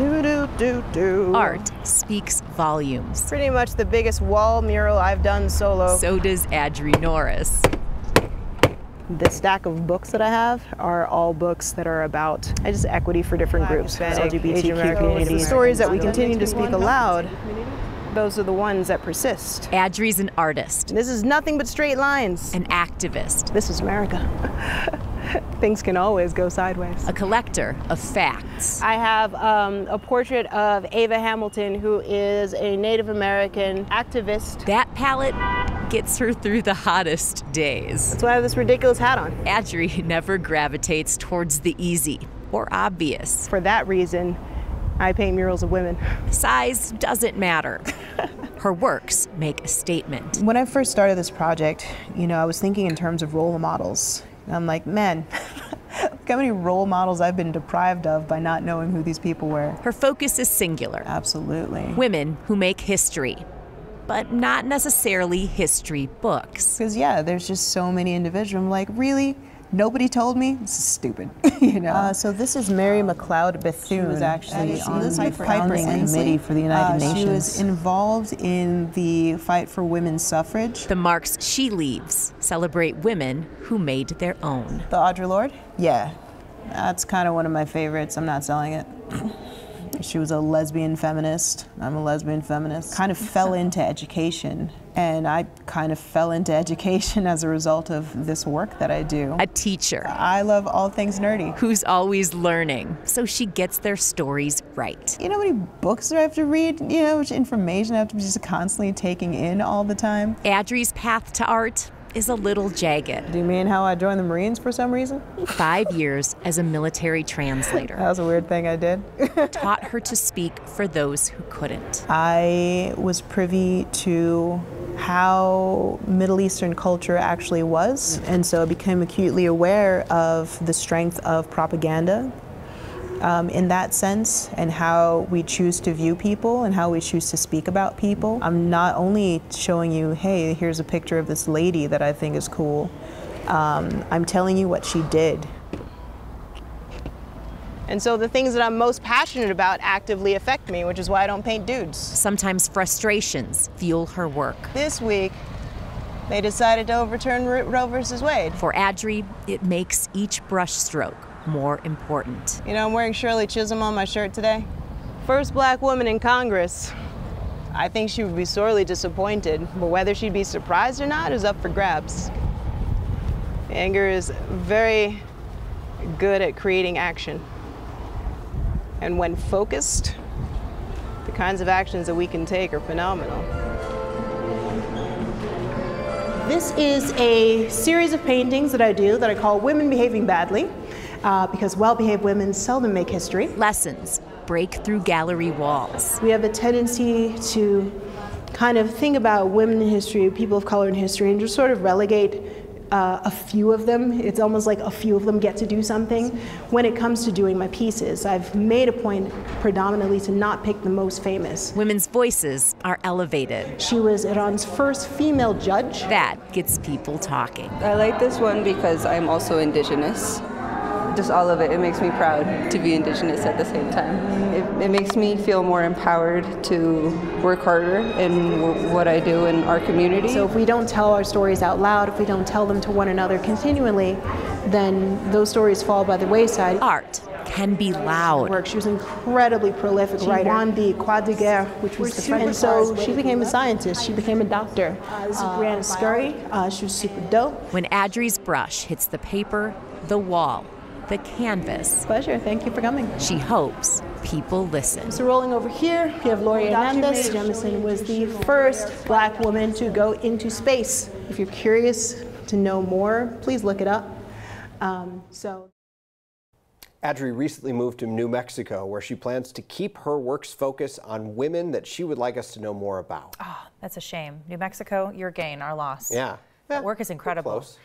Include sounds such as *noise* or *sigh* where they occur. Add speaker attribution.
Speaker 1: Do do do do.
Speaker 2: Art speaks volumes.
Speaker 1: Pretty much the biggest wall mural I've done solo.
Speaker 2: So does Adri Norris.
Speaker 1: The stack of books that I have are all books that are about I just equity for different
Speaker 3: Black,
Speaker 1: groups,
Speaker 3: Hispanic,
Speaker 1: LGBTQ
Speaker 3: Asian American,
Speaker 1: communities. Stories that we continue to speak aloud. Those are the ones that persist.
Speaker 2: Adri's an artist,
Speaker 1: This is nothing but straight lines.
Speaker 2: an activist,
Speaker 1: This is America. *laughs* *laughs* Things can always go sideways.
Speaker 2: a collector of facts.
Speaker 1: I have um, a portrait of Ava Hamilton, who is a Native American activist.
Speaker 2: That palette gets her through the hottest days.
Speaker 1: That's why I have this ridiculous hat on.
Speaker 2: Adri never gravitates towards the easy or obvious.
Speaker 1: For that reason, I paint murals of women.
Speaker 2: Size doesn't matter. *laughs* Her works make a statement.
Speaker 4: When I first started this project, you know, I was thinking in terms of role models. And I'm like, man, look *laughs* how many role models I've been deprived of by not knowing who these people were.
Speaker 2: Her focus is singular
Speaker 4: Absolutely.
Speaker 2: women who make history, but not necessarily history books.
Speaker 4: Because, yeah, there's just so many individuals. I'm like, really? Nobody told me? This is stupid, you know? Uh, so this is Mary McLeod Bethune. She was actually on the
Speaker 1: Piper
Speaker 4: founding
Speaker 1: Hensley.
Speaker 4: committee for the United
Speaker 1: Uh,
Speaker 4: Nations.
Speaker 1: she
Speaker 4: She
Speaker 1: was
Speaker 4: was involved in the fight for women's suffrage.
Speaker 2: The marks she leaves celebrate women who made their own.
Speaker 4: The Audre Lorde? Yeah. That's kind of one of my favorites. I'm not selling it. She was a lesbian feminist. I'm a lesbian feminist. Kind of fell *laughs* into education, and I kind of fell into education as a result of this work that I do.
Speaker 2: A teacher
Speaker 4: I love all things nerdy.
Speaker 2: who's always learning, so she gets their stories right.
Speaker 4: You know how many books do I have to read? You know, information I have to be just constantly taking in all the time?
Speaker 2: Adri's path to art is a little jagged.
Speaker 1: Do you mean how I joined the Marines for some reason?
Speaker 2: Five years as a military translator
Speaker 1: That was a weird thing I did. *laughs*
Speaker 2: taught her to speak for those who couldn't.
Speaker 4: I was privy to how Middle Eastern culture actually was, and so I became acutely aware of the strength of propaganda um, in that sense, and how we choose to view people and how we choose to speak about people. I'm not only showing you, hey, here's a picture of this lady that I think is cool. Um, I'm telling you what she did.
Speaker 1: And so the things that I'm most passionate about actively affect me, which is why I don't paint dudes.
Speaker 2: Sometimes frustrations fuel her work.
Speaker 1: This week, they decided to overturn Ro Roe versus Wade.
Speaker 2: For Adri, it makes each brushstroke more important.
Speaker 1: You know, I'm wearing Shirley Chisholm on my shirt today. First black woman in Congress. I think she would be sorely disappointed, but whether she'd be surprised or not is up for grabs. Anger is very good at creating action. And when focused, the kinds of actions that we can take are phenomenal. This is a series of paintings that I do that I call Women Behaving Badly, uh, because well behaved women seldom make history.
Speaker 2: Lessons break through gallery walls.
Speaker 1: We have a tendency to kind of think about women in history, people of color in history, and just sort of relegate uh, a few of them. It's almost like a few of them get to do something. When it comes to doing my pieces, I've made a point predominantly to not pick the most famous.
Speaker 2: Women's voices are elevated.
Speaker 1: She was Iran's first female judge.
Speaker 2: That gets people talking.
Speaker 3: I like this one because I'm also indigenous. Just all of it, it makes me proud to be indigenous at the same time. It, it makes me feel more empowered to work harder in w- what I do in our community.
Speaker 1: So if we don't tell our stories out loud, if we don't tell them to one another continually, then those stories fall by the wayside.
Speaker 2: Art can be loud.
Speaker 1: work. She was an incredibly prolific writer. She won the Croix de Guerre, which was the French. And so she became a scientist. She became a doctor. Uh, this is Briana Scurry. Uh, she was super dope.
Speaker 2: When Adri's brush hits the paper, the wall, the canvas,
Speaker 1: Pleasure. Thank you for coming.
Speaker 2: she hopes people listen.
Speaker 1: So rolling over here, we have Laurie Hernandez. Jemison was the first black woman to go into space. If you're curious to know more, please look it up. Um, so.
Speaker 5: Adri recently moved to New Mexico, where she plans to keep her work's focus on women that she would like us to know more about.
Speaker 6: Oh, That's a shame. New Mexico, your gain, our loss.
Speaker 5: Yeah.
Speaker 6: That work is incredible.
Speaker 5: Close.